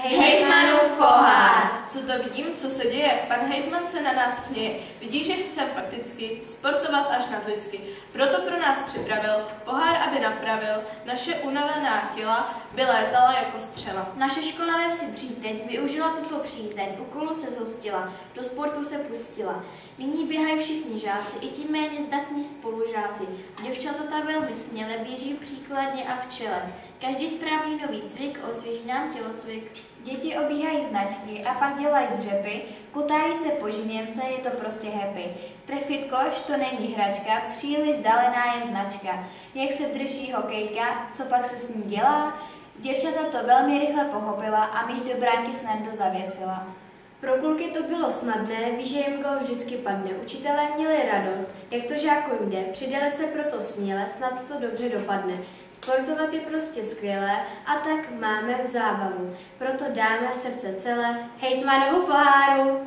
Hejtmanův pohár. Co to vidím, co se děje? Pan hejtman se na nás směje. Vidí, že chcem fakticky sportovat až nad lidsky. Proto pro nás připravil pohár, aby napravil naše unavená těla, by létala jako střela. Naše škola ve vsi Dříteň využila tuto přízeň, úkolu se zhostila, do sportu se pustila. Nyní běhají všichni žáci, i ti méně zdatní spolužáci. Děvčata ta velmi směle běží příkladně a v čele. Každý správný nový cvik osvěží nám tělocvik. Děti obíhají značky a pak dělají dřepy, kutájí se po žinience, je to prostě happy. Trefit koš to není hračka, příliš dalená je značka. Jak se drží hokejka, co pak se s ní dělá? Děvčata to velmi rychle pochopila a míž do bránky snadno zavěsila. Pro kulky to bylo snadné, ví, že jim gol vždycky padne. Učitelé měli radost, jak to žákům jde, přidali se proto směle, snad to dobře dopadne. Sportovat je prostě skvělé a tak máme v zábavu. Proto dáme srdce celé hejtmanovu poháru.